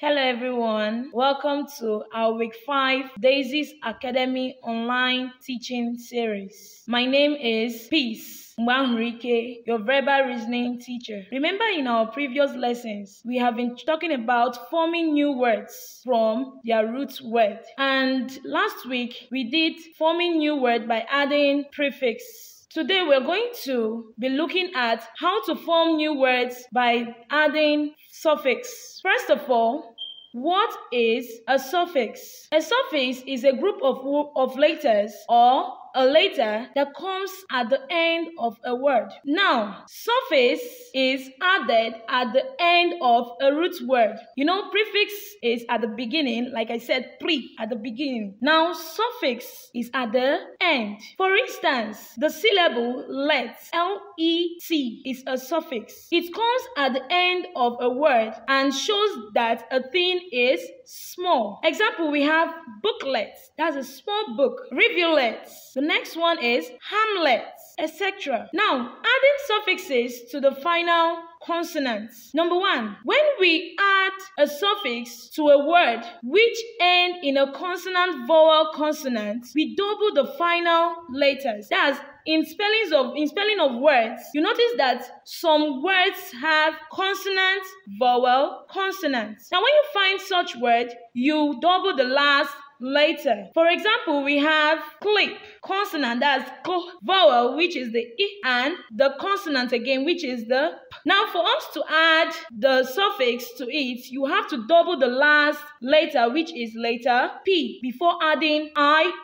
Hello everyone, welcome to our week 5 Daisies Academy online teaching series. My name is Peace Mwanrike, your verbal reasoning teacher. Remember in our previous lessons, we have been talking about forming new words from their root word. And last week, we did forming new word by adding prefix Today we're going to be looking at how to form new words by adding suffix. First of all, what is a suffix? A suffix is a group of, of letters or a letter that comes at the end of a word. Now, suffix is added at the end of a root word. You know, prefix is at the beginning, like I said, pre at the beginning. Now, suffix is at the end. For instance, the syllable let, L-E-T, is a suffix. It comes at the end of a word and shows that a thing is small. Example, we have booklets. That's a small book. Rivulets. The next one is hamlets, etc. Now, adding suffixes to the final consonants. Number one, when we add a suffix to a word which end in a consonant vowel consonant, we double the final letters. That's in spellings of in spelling of words, you notice that some words have consonant, vowel, consonant. Now, when you find such word, you double the last later. For example, we have clip, consonant, that's cl, vowel, which is the i, and the consonant again, which is the p. Now, for us to add the suffix to it, you have to double the last letter, which is letter p, before adding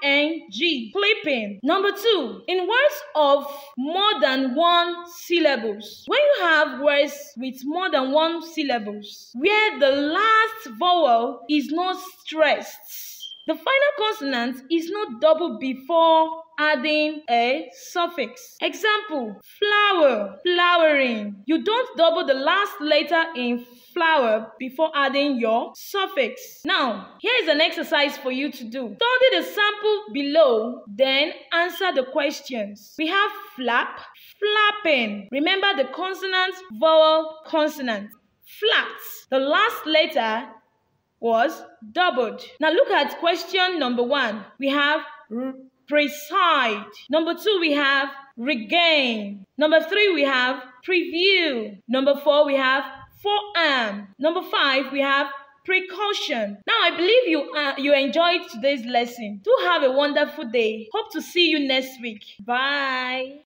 ing, clipping. Number two, in words of more than one syllables, when you have words with more than one syllables, where the last vowel is not stressed, the final consonant is not double before adding a suffix. Example, flower, flowering. You don't double the last letter in flower before adding your suffix. Now, here is an exercise for you to do. Study the sample below, then answer the questions. We have flap, flapping. Remember the consonant, vowel, consonant. Flat. The last letter was doubled. Now look at question number one. We have preside. Number two, we have regain. Number three, we have preview. Number four, we have forearm. Number five, we have precaution. Now, I believe you uh, you enjoyed today's lesson. Do have a wonderful day. Hope to see you next week. Bye.